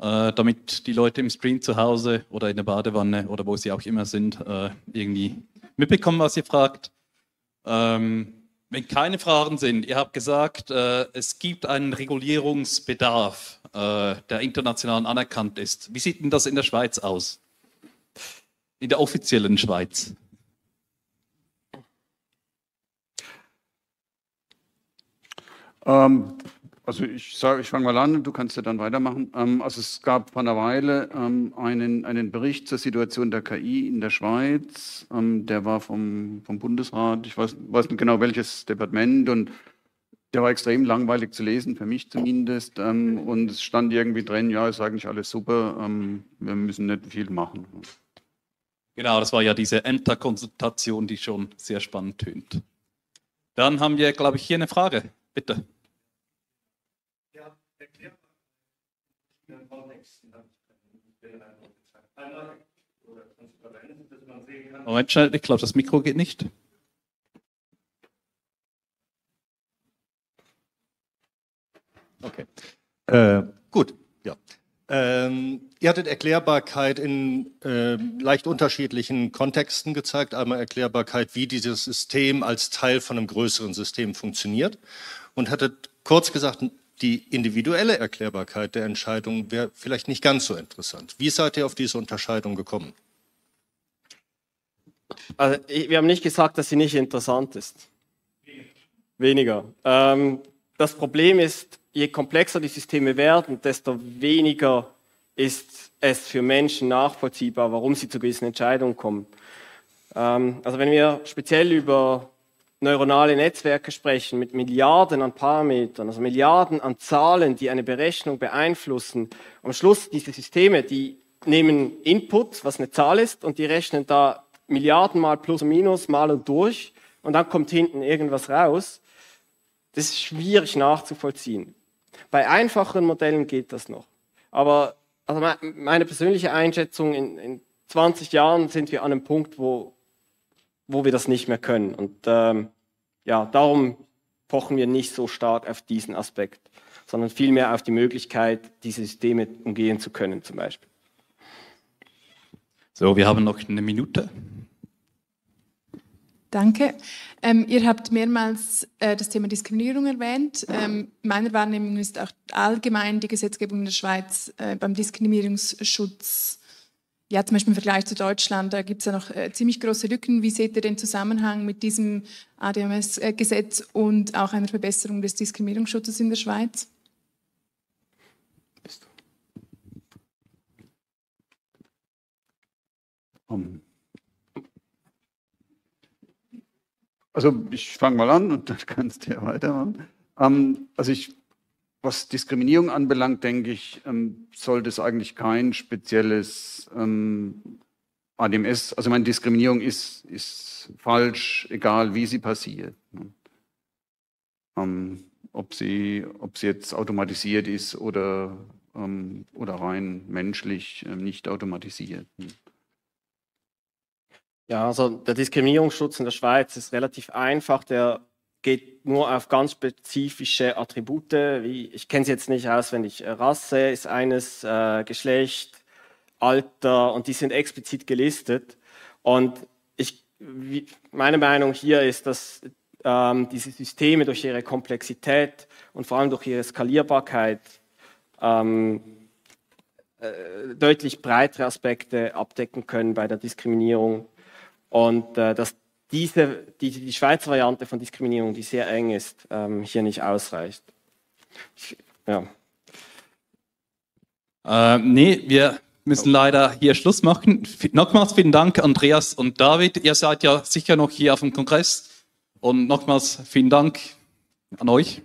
Speaker 1: äh, damit die Leute im Stream zu Hause oder in der Badewanne oder wo sie auch immer sind, äh, irgendwie mitbekommen, was ihr fragt. Ähm, wenn keine Fragen sind, ihr habt gesagt, äh, es gibt einen Regulierungsbedarf, der international anerkannt ist. Wie sieht denn das in der Schweiz aus? In der offiziellen Schweiz?
Speaker 2: Ähm, also ich sage, ich fange mal an, du kannst ja dann weitermachen. Ähm, also es gab vor einer Weile ähm, einen, einen Bericht zur Situation der KI in der Schweiz. Ähm, der war vom, vom Bundesrat, ich weiß, weiß nicht genau welches Departement und der war extrem langweilig zu lesen, für mich zumindest. Ähm, und es stand irgendwie drin, ja, ist eigentlich alles super, ähm, wir müssen nicht viel machen.
Speaker 1: Genau, das war ja diese Enter-Konsultation, die schon sehr spannend tönt. Dann haben wir, glaube ich, hier eine Frage. Bitte. Moment schnell, ich glaube, das Mikro geht nicht.
Speaker 4: Okay. Äh, gut, ja. Ähm, ihr hattet Erklärbarkeit in äh, leicht unterschiedlichen Kontexten gezeigt. Einmal Erklärbarkeit, wie dieses System als Teil von einem größeren System funktioniert. Und hattet kurz gesagt, die individuelle Erklärbarkeit der Entscheidung wäre vielleicht nicht ganz so interessant. Wie seid ihr auf diese Unterscheidung gekommen?
Speaker 3: Also, wir haben nicht gesagt, dass sie nicht interessant ist. Weniger. Ähm, das Problem ist, je komplexer die Systeme werden, desto weniger ist es für Menschen nachvollziehbar, warum sie zu gewissen Entscheidungen kommen. Ähm, also wenn wir speziell über neuronale Netzwerke sprechen mit Milliarden an Parametern, also Milliarden an Zahlen, die eine Berechnung beeinflussen, am Schluss diese Systeme, die nehmen Input, was eine Zahl ist, und die rechnen da Milliarden mal plus und minus mal und durch und dann kommt hinten irgendwas raus. Das ist schwierig nachzuvollziehen. Bei einfacheren Modellen geht das noch. Aber also meine persönliche Einschätzung, in, in 20 Jahren sind wir an einem Punkt, wo, wo wir das nicht mehr können. Und ähm, ja, darum pochen wir nicht so stark auf diesen Aspekt, sondern vielmehr auf die Möglichkeit, diese Systeme umgehen zu können zum Beispiel.
Speaker 1: So, wir haben noch eine Minute.
Speaker 5: Danke. Ähm, ihr habt mehrmals äh, das Thema Diskriminierung erwähnt. Ähm, meiner Wahrnehmung ist auch allgemein die Gesetzgebung in der Schweiz äh, beim Diskriminierungsschutz, ja zum Beispiel im Vergleich zu Deutschland, da gibt es ja noch äh, ziemlich große Lücken. Wie seht ihr den Zusammenhang mit diesem ADMS-Gesetz und auch einer Verbesserung des Diskriminierungsschutzes in der Schweiz?
Speaker 2: Um. Also ich fange mal an und dann kannst du ja weitermachen. Ähm, also ich, was Diskriminierung anbelangt, denke ich, ähm, sollte es eigentlich kein spezielles ähm, ADMS, also meine Diskriminierung ist, ist falsch, egal wie sie passiert. Ne? Ähm, ob, sie, ob sie jetzt automatisiert ist oder ähm, oder rein menschlich äh, nicht automatisiert.
Speaker 3: Ja, also der Diskriminierungsschutz in der Schweiz ist relativ einfach. Der geht nur auf ganz spezifische Attribute, wie ich kenne es jetzt nicht auswendig. Rasse ist eines, äh, Geschlecht, Alter und die sind explizit gelistet. Und ich, wie, meine Meinung hier ist, dass ähm, diese Systeme durch ihre Komplexität und vor allem durch ihre Skalierbarkeit ähm, äh, deutlich breitere Aspekte abdecken können bei der Diskriminierung und äh, dass diese, die, die Schweizer Variante von Diskriminierung, die sehr eng ist, ähm, hier nicht ausreicht. Ja.
Speaker 1: Äh, nee, wir müssen leider hier Schluss machen. Nochmals vielen Dank, Andreas und David. Ihr seid ja sicher noch hier auf dem Kongress. Und nochmals vielen Dank an euch.